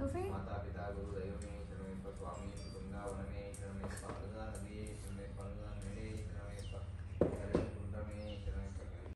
Luffy माता पिता गुरु दैव में स्वामी वृंदावन में